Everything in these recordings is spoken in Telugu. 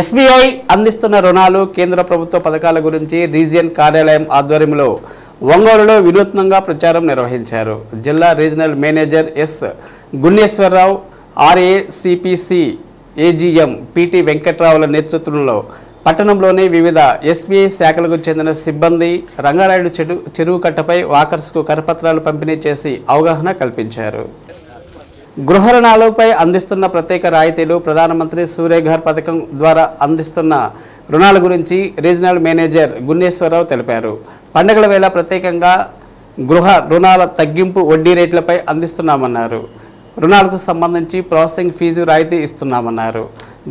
ఎస్బీఐ అందిస్తున్న రుణాలు కేంద్ర ప్రభుత్వ పథకాల గురించి రీజియన్ కార్యాలయం ఆధ్వర్యంలో ఒంగోలులో వినూత్నంగా ప్రచారం నిర్వహించారు. జిల్లా regional manager S Gunneswararao RACPC AGM PT వెంకట్రావుల నేతృత్వంలో పట్టణంలోని వివిధ ఎస్బీఐ శాఖలకు చెందిన సిబ్బంది రంగారాయుడు చెరువు కట్టపై వాకర్స్కు కరపత్రాలు పంపిణీ చేసి అవగాహన కల్పించారు. గృహ రుణాలపై అందిస్తున్న ప్రత్యేక రాయితీలు ప్రధానమంత్రి సూర్యఘర్ పథకం ద్వారా అందిస్తున్న రుణాల గురించి రీజనల్ మేనేజర్ గున్నేశ్వరరావు తెలిపారు. పండుగల వేళ ప్రత్యేకంగా గృహ రుణాల తగ్గింపు వడ్డీ రేట్లపై అందిస్తున్నామన్నారు. రుణాలకు సంబంధించి ప్రాసెసింగ్ ఫీజు రాయితీ ఇస్తున్నామన్నారు.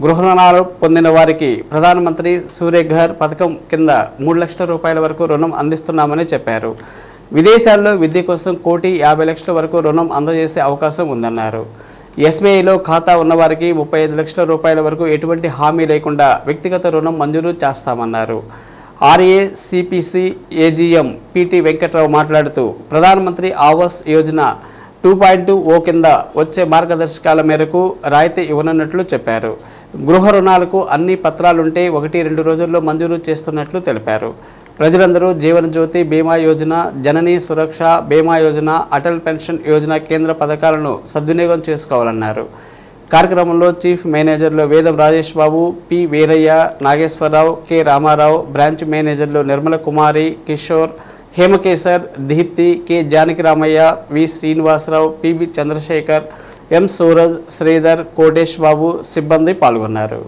గృహ రుణాలు పొందిన వారికి ప్రధానమంత్రి సూర్యఘర్ పథకం కింద మూడు లక్షల రూపాయల వరకు రుణం అందిస్తున్నామని చెప్పారు. విదేశాల్లో విద్య కోసం కోటి యాభై లక్షల వరకు రుణం అందజేసే అవకాశం ఉందన్నారు. ఎస్బీఐలో ఖాతా ఉన్నవారికి ముప్పై ఐదు లక్షల రూపాయల వరకు ఎటువంటి హామీ లేకుండా వ్యక్తిగత రుణం మంజూరు చేస్తామన్నారు. RA CPC AGM PT Venkatrao మాట్లాడుతూ Pradhanmantri Awas Yojana two point two O కింద వచ్చే మార్గదర్శకాల మేరకు రాయితీ ఇవ్వనున్నట్లు చెప్పారు. గృహ రుణాలకు అన్ని పత్రాలుంటే ఒకటి రెండు రోజుల్లో మంజూరు చేస్తున్నట్లు తెలిపారు. ప్రజలందరూ జీవన జ్యోతి బీమా యోజన జననీ సురక్ష బీమా యోజన అటల్ పెన్షన్ యోజన కేంద్ర పథకాలను సద్వినియోగం చేసుకోవాలన్నారు. కార్యక్రమంలో చీఫ్ మేనేజర్లు Vedam Rajesh Babu P Veerayya Nageswararao K Ramarao branch మేనేజర్లు Nirmala Kumari Kishore Hemakesar Deepti K. Janakiramaiah V. Srinivasarao PB Chandrasekhar M. Suraj Sridhar Kotesh Babu సిబ్బంది పాల్గొన్నారు.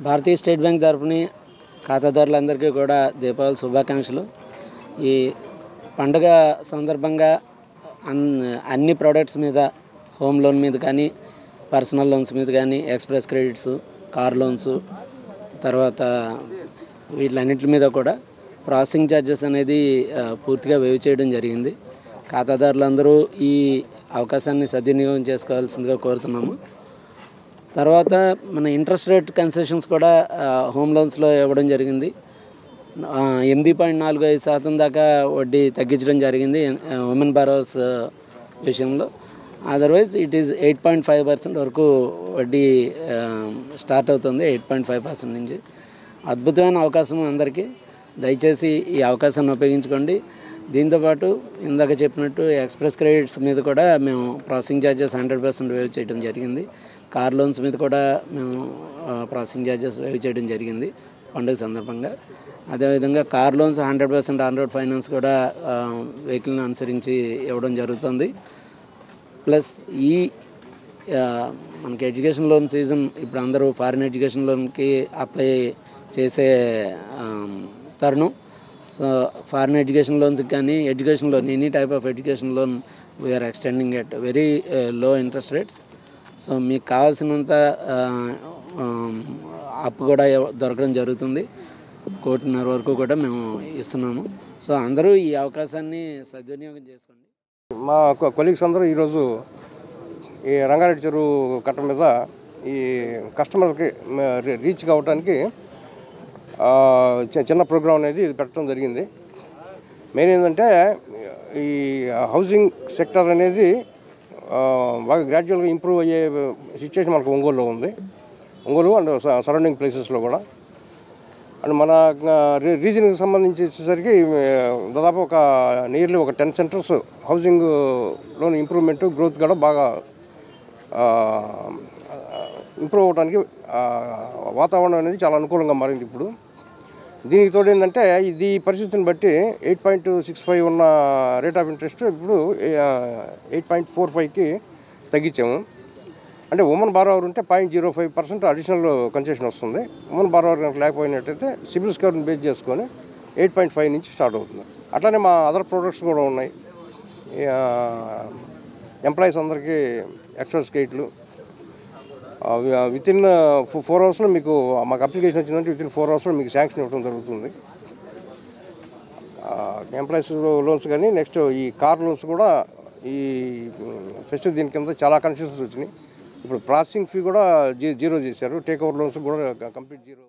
భారతీయ స్టేట్ బ్యాంక్ తరఫుని ఖాతాదారులందరికీ కూడా దీపావళి శుభాకాంక్షలు. ఈ పండుగ సందర్భంగా అన్ అన్ని ప్రోడక్ట్స్ మీద హోమ్ లోన్ మీద కానీ పర్సనల్ లోన్స్ మీద కానీ ఎక్స్ప్రెస్ క్రెడిట్స్ కార్ లోన్స్ తర్వాత వీటిలన్నిటి మీద కూడా ప్రాసెసింగ్ ఛార్జెస్ అనేది పూర్తిగా వేవ్ చేయడం జరిగింది. ఖాతాదారులందరూ ఈ అవకాశాన్ని సద్వినియోగం చేసుకోవాల్సిందిగా కోరుతున్నాము. తర్వాత మన ఇంట్రెస్ట్ రేట్ కన్సెషన్స్ కూడా హోమ్ లోన్స్లో ఇవ్వడం జరిగింది. ఎనిమిది పాయింట్ నాలుగు ఐదు శాతం దాకా వడ్డీ తగ్గించడం జరిగింది ఉమెన్ బారోవర్స్ విషయంలో. Otherwise it is eight point five percent వరకు వడ్డీ స్టార్ట్ అవుతుంది ఎయిట్ పాయింట్ ఫైవ్ పర్సెంట్ నుంచి. అద్భుతమైన అవకాశం అందరికీ. దయచేసి ఈ అవకాశాన్ని ఉపయోగించుకోండి. దీంతోపాటు ఇందాక చెప్పినట్టు ఎక్స్ప్రెస్ క్రెడిట్స్ మీద కూడా మేము processing charges hundred percent waive చేయడం జరిగింది. కార్ లోన్స్ మీద కూడా మేము ప్రాసెసింగ్ ఛార్జెస్ వేవ్ చేయడం జరిగింది పండుగ సందర్భంగా. అదేవిధంగా car loans hundred percent on road finance కూడా వెహికల్ని అనుసరించి ఇవ్వడం జరుగుతుంది. ప్లస్ ఈ మనకి ఎడ్యుకేషన్ లోన్ సీజన్ ఇప్పుడు అందరూ ఫారిన్ ఎడ్యుకేషన్ లోన్కి అప్లై చేసే తరుణం సో ఫారిన్ ఎడ్యుకేషన్ లోన్స్కి కానీ education loan any type of education loan we're extending at very low interest rates so మీకు కావాల్సినంత uh, um, అప్పు కూడా దొరకడం జరుగుతుంది. కోటిన్నర వరకు కూడా మేము ఇస్తున్నాము. సో అందరూ ఈ అవకాశాన్ని సద్వినియోగం చేసుకోండి. మా కొలీగ్స్ అందరూ ఈరోజు ఈ రంగారెడ్డి చెరువు కట్ట మీద ఈ కస్టమర్కి రీ- రీచ్ కావడానికి చిన్న ప్రోగ్రామ్ అనేది పెట్టడం జరిగింది. మెయిన్ ఏంటంటే ఈ హౌసింగ్ సెక్టర్ అనేది బాగా గ్రాడ్యువల్గా ఇంప్రూవ్ అయ్యే సిచ్యువేషన్ మనకు ఒంగోలులో ఉంది. ఒంగోలు అండ్ సరౌండింగ్ ప్లేసెస్లో కూడా. అండ్ మన రీ- రీజన్కి సంబంధించి వచ్చేసరికి దాదాపు ఒక నియర్లీ ఒక ten centres housing loan improvement growth కూడా బాగా ఇంప్రూవ్ అవడానికి వాతావరణం అనేది చాలా అనుకూలంగా మారింది ఇప్పుడు. దీనికి తోడు ఏంటంటే ఇది పరిస్థితిని బట్టి ఎయిట్ పాయింట్ సిక్స్ ఫైవ్ ఉన్న రేట్ ఆఫ్ ఇంట్రెస్ట్ ఇప్పుడు ఎయిట్ పాయింట్ ఫోర్ ఫైవ్కి తగ్గించాము. అంటే ఉమెన్ బారోవర్ ఉంటే point zero five percent additional concession వస్తుంది. ఉమెన్ బారోవర్ కనుక లేకపోయినట్టయితే సిబిల్ స్కోర్ని బేస్ చేసుకొని ఎయిట్ పాయింట్ ఫైవ్ నుంచి స్టార్ట్ అవుతుంది. అట్లానే మా అదర్ ప్రోడక్ట్స్ కూడా ఉన్నాయి. ఎంప్లాయీస్ అందరికీ ఎక్స్ప్రెస్ గేట్లు విత్ ఇన్ ఫోర్ అవర్స్లో మీకు మాకు అప్లికేషన్ వచ్చిందంటే విత్ ఇన్ ఫోర్ అవర్స్లో మీకు శాంక్షన్ ఇవ్వడం జరుగుతుంది. ఎంప్లాయీస్ లోన్స్ కానీ నెక్స్ట్ ఈ కార్ లోన్స్ కూడా ఈ ఫెస్టివ్ దీని కింద చాలా కన్ఫ్యూషన్స్ వచ్చినాయి. ఇప్పుడు ప్రాసెసింగ్ ఫీ కూడా జీ జీరో చేశారు. టేక్ ఓవర్ లోన్స్ కూడా కంప్లీట్ జీరో